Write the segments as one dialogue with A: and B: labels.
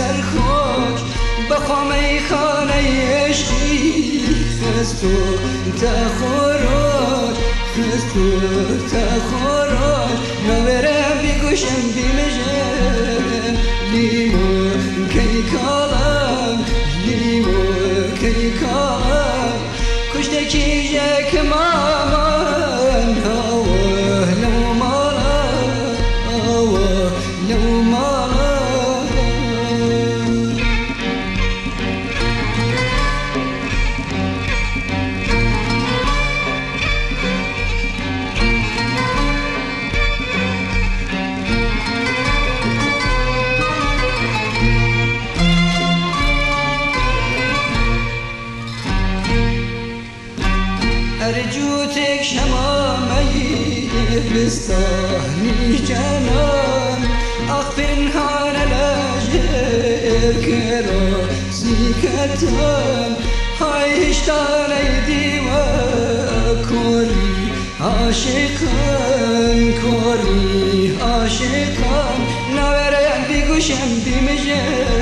A: خود سرخوش بخوام ای خانه عشقی. خستو تخوراش خستو تخوراش نورم بیگوشم بیمجم لیمو کی کالم لیمو کی کالم. کشته کیجه أرجوتك شمامي بستاني جنان. أخفر نهار لاجر كرا سيكتان هاي هشتان ايدي وكوري عاشقان كوري عاشقان. نوريان بيگوشم دیمجم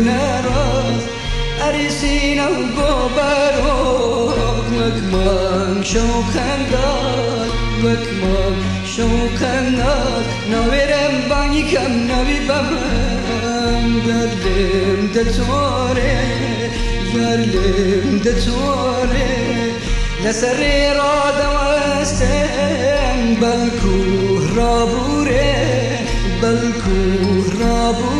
A: luneros Arisina u gobarok Mekmak shokhandak Mekmak shokhanak Navirem bangikam navibamam Derdim de tore Derdim de tore لسر إرادة واستم بل كهربوري بل كهربوري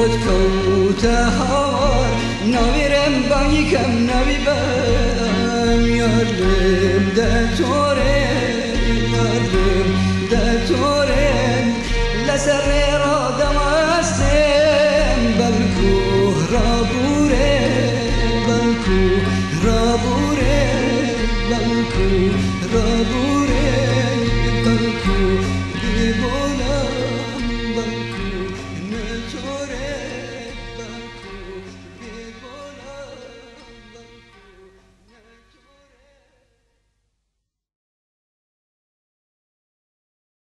A: بود کوت هوار نویرم بانی کم نوی بم یارم ده توره یارم ده توره لسر را دمستم بلکو را بوره.